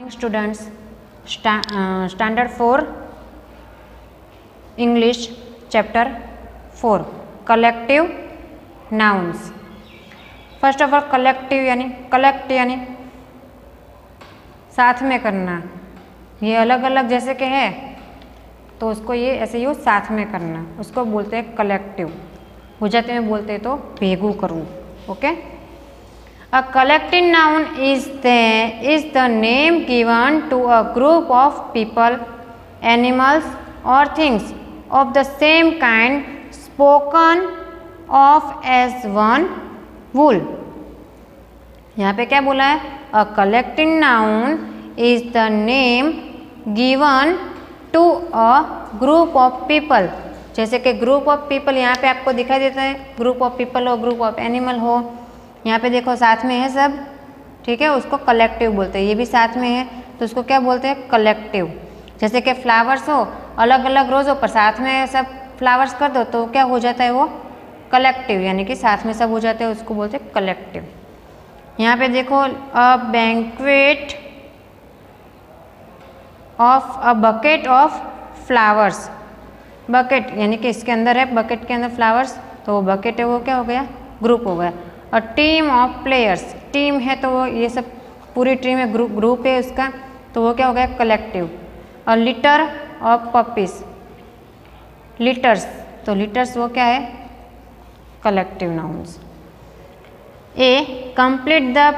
sta- uh, standard 4 english chapter 4 collective first of all collective यानी collect यानी साथ में करना। ये अलग अलग जैसे कि है तो उसको ये ऐसे यूज़ साथ में करना। उसको बोलते हैं कलेक्टिव गुजराती में बोलते हैं तो भेगू करવું okay A collective noun is the is the name given to a group of people, animals or things of the same kind spoken of as one whole. यहाँ पे क्या बोला है a collective noun is the name given to a group of people जैसे कि group of people यहाँ पे आपको दिखाई देता है ग्रुप ऑफ़ पीपल हो ग्रुप ऑफ़ एनिमल हो यहाँ पे देखो साथ में है सब, ठीक है? उसको कलेक्टिव बोलते हैं। ये भी साथ में है तो उसको क्या बोलते हैं? कलेक्टिव जैसे कि फ्लावर्स हो अलग अलग रोज हो, पर साथ में सब फ्लावर्स कर दो तो क्या हो जाता है वो? कलेक्टिव यानी कि साथ में सब हो जाते हैं, उसको बोलते हैं कलेक्टिव यहाँ पे देखो a banquet of a bouquet of flowers bouquet यानी कि इसके अंदर है बकेट के अंदर फ्लावर्स तो वो बकेट है, वो क्या हो गया? ग्रुप हो गया। और टीम ऑफ़ प्लेयर्स टीम है तो वो ये सब पूरी टीम है ग्रुप ग्रुप है उसका तो वो क्या हो गया? कलेक्टिव और लिटर ऑफ़ पपीस लिटर्स तो लिटर्स वो क्या है? Collective nouns A complete the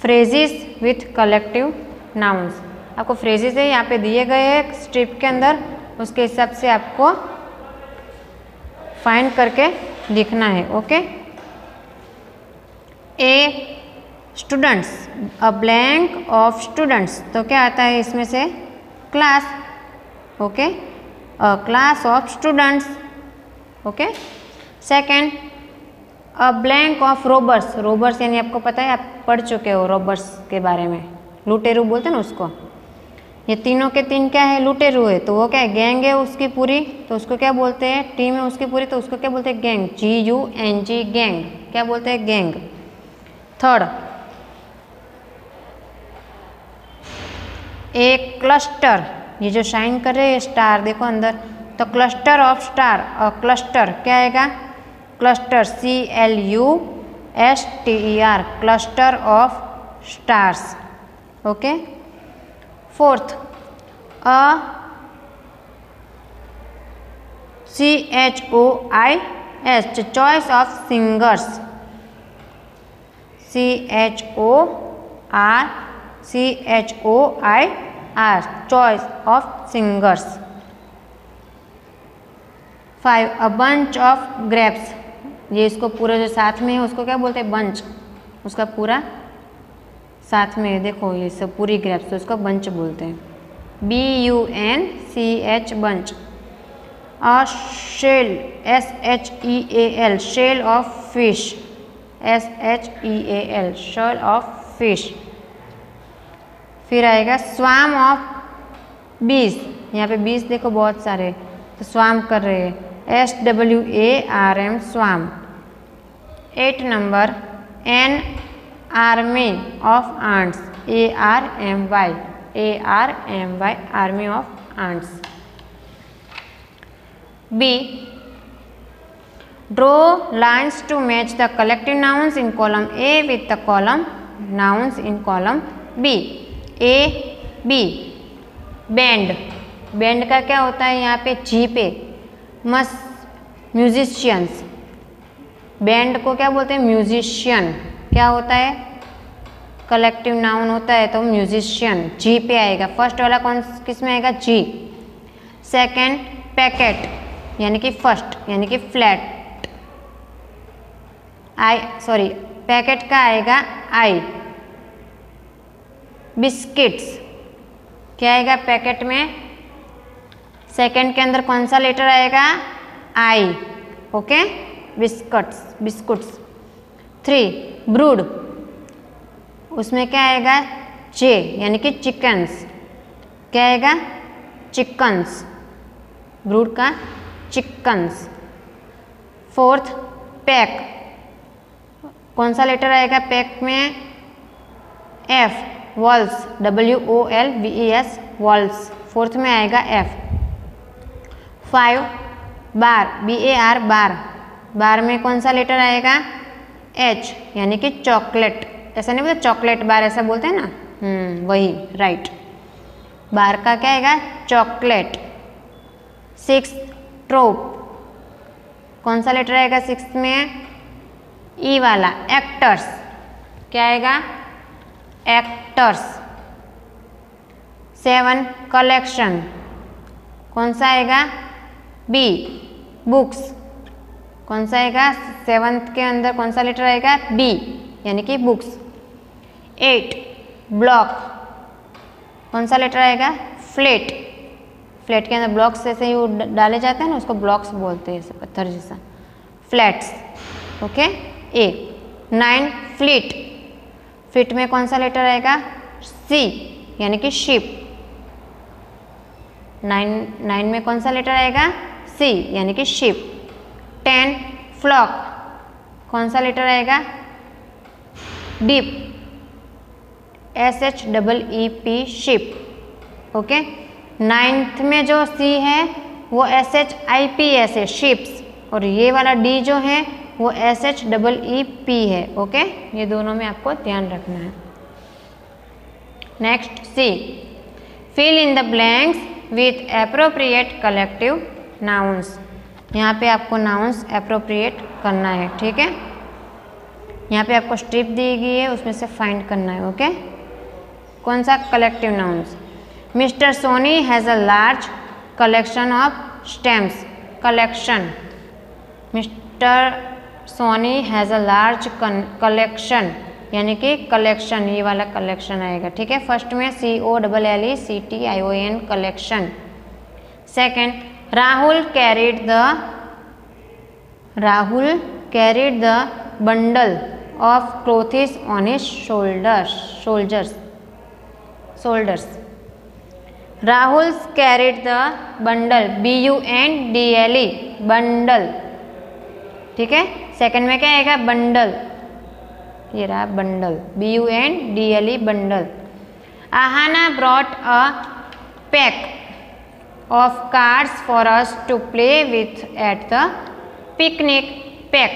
phrases with collective nouns आपको फ्रेजेस है, यहाँ पे दिए गए हैं स्ट्रिप के अंदर, उसके हिसाब से आपको फाइंड करके लिखना है okay A students a blank of students तो क्या आता है इसमें से? Class okay a class of students okay second a blank of robbers robbers यानी आपको पता है, आप पढ़ चुके हो रोबर्स के बारे में। लुटेरू बोलते हैं ना उसको। ये तीनों के तीन क्या है? लुटेरू है। तो वो क्या है? गैंग है उसकी पूरी। तो उसको क्या बोलते हैं? टीम है उसकी पूरी। तो उसको क्या बोलते हैं? Gang. G U N G gang. क्या बोलते हैं? गैंग। थर्ड एक क्लस्टर ये जो शाइन कर रहे हैं स्टार देखो अंदर। तो क्लस्टर ऑफ़ स्टार और क्लस्टर क्या आएगा? Cluster C L U S T E R cluster of stars okay fourth a C H O I S choice of singers C H O R C H O I R choice of singers five a bunch of grapes ये इसको पूरा जो साथ में है, उसको क्या बोलते हैं? बंच उसका पूरा साथ में है। देखो, ये सब पूरी ग्रेप्स तो उसको बंच बोलते हैं। B U N C H bunch a shell S H E A L shell of fish S H E A L shell of fish फिर आएगा स्वाम ऑफ़ बीस यहाँ पे बीस देखो बहुत सारे तो स्वाम कर रहे हैं। S W A R M swarm eight number an army of ants A R M Y A R M Y army of ants B draw lines to match the collective nouns in column A with the column nouns in column B. A, B. Band band का क्या होता है यहाँ पे? जी पे. मस musicians band को क्या बोलते हैं? म्यूजिशियन क्या होता है? कलेक्टिव नाउन होता है तो म्यूजिशियन जी पे आएगा. फ़र्स्ट वाला कौन, किसमें आएगा? जी सेकंड पैकेट यानी कि फ़र्स्ट यानी कि फ्लैट आई सॉरी पैकेट का आएगा आई। बिस्किट्स क्या आएगा पैकेट में? सेकंड के अंदर कौन सा लेटर आएगा? I okay biscuits biscuits three brood उसमें क्या आएगा? जे यानी कि चिकन्स क्या आएगा? चिकन्स ब्रूड का चिकन्स फोर्थ पैक कौन सा लेटर आएगा पैक में? Of wolves W O L V E S wolves fourth में आएगा F five bar B A R bar bar में कौन सा लेटर आएगा? एच यानी कि चॉकलेट ऐसा नहीं बोलते चॉकलेट बार ऐसा बोलते हैं ना? हम्म वही राइट बार का क्या आएगा? चॉकलेट सिक्स ट्रोप कौन सा लेटर आएगा सिक्स में? ई e वाला एक्टर्स क्या आएगा? एक्टर्स सेवन कलेक्शन कौन सा आएगा? बी बुक्स कौन सा आएगा? सेवंथ के अंदर कौन सा लेटर आएगा? बी यानी कि बुक्स एट ब्लॉक कौन सा लेटर आएगा? फ्लेट फ्लेट के अंदर ब्लॉक्स जैसे ही डाले जाते हैं ना, उसको ब्लॉक्स बोलते हैं पत्थर जैसा. Flats okay A nine fleet fleet में कौन सा लेटर आएगा? सी यानी कि शिप नाइन नाइन में कौन सा लेटर आएगा? सी यानी कि शिप टेन फ्लॉक कौन सा लेटर आएगा? Deep S H double E P ship okay ninth में जो सी है, वो S H I P S है शिप्स और ये वाला डी जो है वो S H double E P है ओके ये दोनों में आपको ध्यान रखना है। Next C fill in the blanks with appropriate collective nouns यहाँ पे आपको नाउंस अप्रोप्रिएट करना है, ठीक है? यहाँ पे आपको स्ट्रिप दी गई है, उसमें से फाइंड करना है ओके कौन सा? Collective nouns mister Soni has a large collection of stamps collection mister Soni has a large collection यानी कि कलेक्शन ये वाला कलेक्शन आएगा, ठीक है? फ़र्स्ट में C O double L E C T I O N collection second Rahul carried the Rahul carried the bundle of clothes on his shoulders shoulders shoulders Rahul carried the bundle B U N D L E bundle ठीक है? Second में क्या आएगा bundle ये रहा bundle B U N D L E bundle Aahana brought a pack of cards for us to play with eight the picnic pack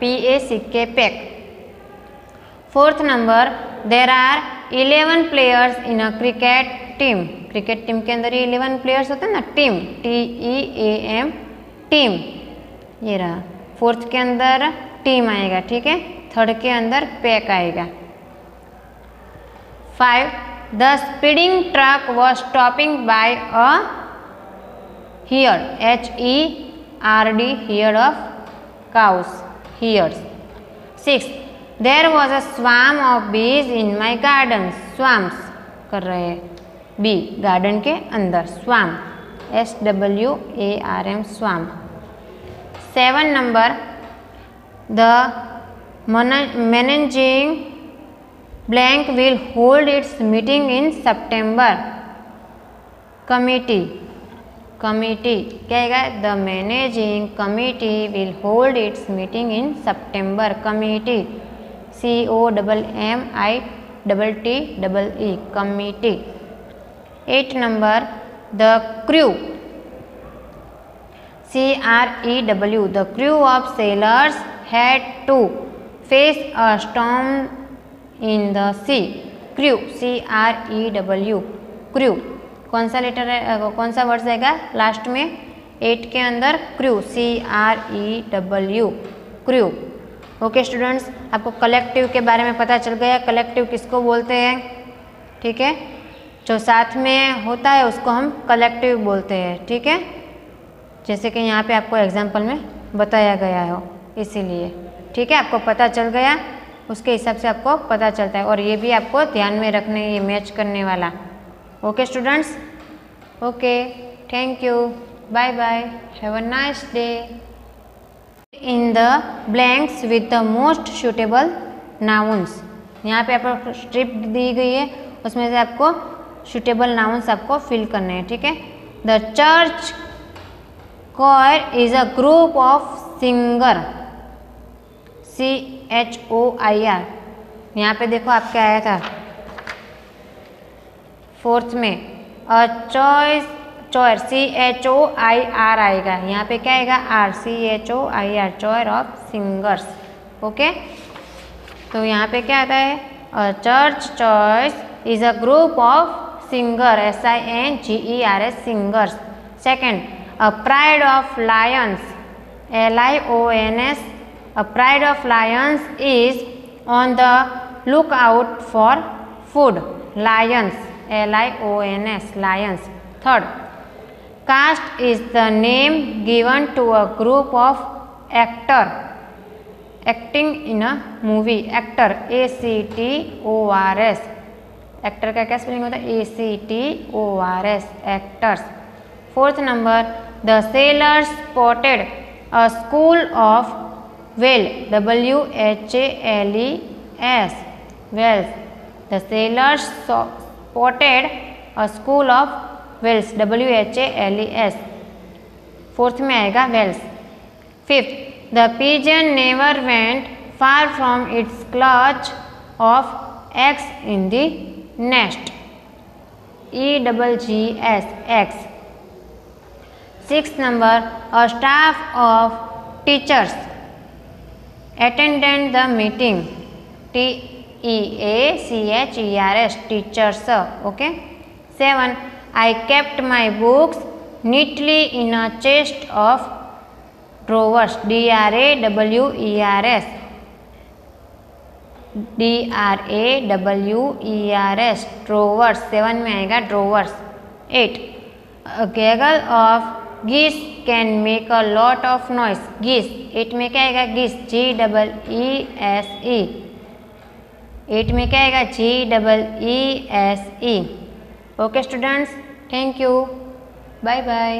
P A C K pack fourth number there are eleven players in a cricket team cricket team के अंदर ये eleven players होते हैं ना? Team T E A M team ये रहा. Fourth के अंदर टीम आएगा, ठीक है? थर्ड के अंदर पैक आएगा। Five the speeding truck was stopping by a herd H E R D herd of cows herds six there was a swarm of bees in my garden swarms कर रहे हैं। B garden के अंदर swarm S W A R M swarm seven number the managing blank will hold its meeting in September committee committee क्या आएगा the managing committee will hold its meeting in September committee C O double M I double T double E committee eight number the crew C R E W. The crew of sailors had to face a storm in the sea. Crew, C R E W. Crew कौन सा letter है कौन सा word आएगा last में eight के अंदर crew C R E W crew okay students आपको कलेक्टिव के बारे में पता चल गया कलेक्टिव किसको बोलते हैं ठीक है जो साथ में होता है, उसको हम कलेक्टिव बोलते हैं ठीक है जैसे कि यहाँ पे आपको एग्ज़ाम्पल में बताया गया हो, इसीलिए। ठीक है? आपको पता चल गया, उसके हिसाब से आपको पता चलता है। और ये भी आपको ध्यान में रखने, ये मैच करने वाला। Okay students okay thank you bye bye have a nice day in the blanks with the most suitable nouns यहाँ पे आपको स्ट्रिप दी गई है। उसमें से आपको सुटेबल नाउंस आपको फिल करने हैं। ठीक है? The church choir is a group of singer. C H O I R. यहाँ पे देखो आपके आया था। फोर्थ में choice choir C H O I R आएगा। यहाँ पे क्या आएगा? R C H O I R choir of singers okay तो यहाँ पे क्या आता है? Church choice is a group of singer S I N G E R S singers second A pride of lions L I O N S a pride of lions is on the look out for food lions L I O N S lions. Third, cast is the name given to a group of actor acting in a movie. Actor A C T O R S. Actor का क्या spelling होता है A C T O R S actors fourth number the sailors spotted a school of whale W H A L E S whales the sailors spotted a school of whales W H A L E S fourth में आएगा whales fifth the pigeon never went far from its clutch of eggs in the nest E double G S eggs six number a staff of teachers attended the meeting T E A C H E R S teachers okay 7 I kept my books neatly in a chest of drawers D R A W E R S D R A W E R S drawers 7 में आएगा drawers 8 a gaggle of geese can make a lot of noise geese eight में क्या आएगा? Geese G double E S E eight में क्या आएगा? G double E S E okay students thank you bye bye